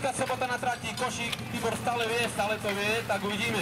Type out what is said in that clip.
Dneska sobota na trati Košík, Tibor stále vie, stále to vie, tak uvidíme.